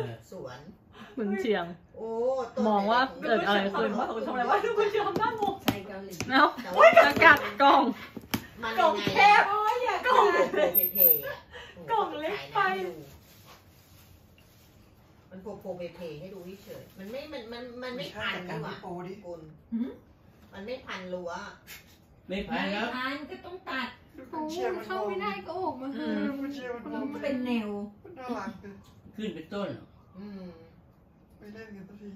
อสวนเหมือนเชียง โอ้ต้นมองว่าไม้เกิดอะไรขึ้นทำอะไรวะดูคุณเชียร์ทำหน้างงใช่เกาหลีเอ้าแต่ว่าจะกัดกล่องมันกล่องยังแคไงบโอ้ยอยากกล่องโผล่เพๆอะโอ้โหกล่องเล็กไปขายน้ำอยู่มันโผล่โผล่เพๆให้ดูเฉยๆมันไม่ มัน มัน มันไม่พันกันี่นหว่าพี่โปดิคุณมันไม่พันรั้วไม่พัไม่นแล้วทานก็ต้องตัดคุณเชียร์มันเข้าไม่ได้ก็ออกมาอืเถมอะคุณเชียร์มันมันก็เป็นแนวมันน่ารักเลย ขึ้นเป็นต้น อืมไปเล่นกันสักที